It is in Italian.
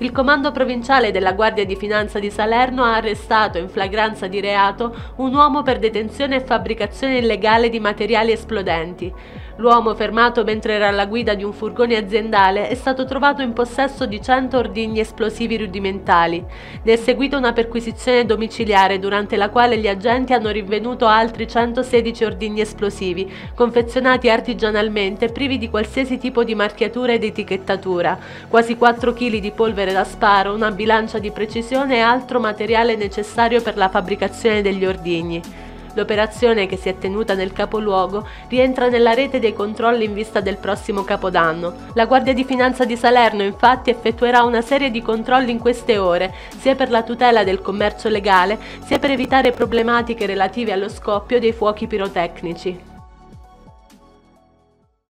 Il comando provinciale della Guardia di Finanza di Salerno ha arrestato in flagranza di reato un uomo per detenzione e fabbricazione illegale di materiali esplodenti. L'uomo, fermato mentre era alla guida di un furgone aziendale, è stato trovato in possesso di 100 ordigni esplosivi rudimentali. Ne è seguita una perquisizione domiciliare durante la quale gli agenti hanno rinvenuto altri 116 ordigni esplosivi, confezionati artigianalmente privi di qualsiasi tipo di marchiatura ed etichettatura, quasi 4 kg di polvere da sparo, una bilancia di precisione e altro materiale necessario per la fabbricazione degli ordigni. L'operazione che si è tenuta nel capoluogo rientra nella rete dei controlli in vista del prossimo Capodanno. La Guardia di Finanza di Salerno infatti effettuerà una serie di controlli in queste ore, sia per la tutela del commercio legale, sia per evitare problematiche relative allo scoppio dei fuochi pirotecnici.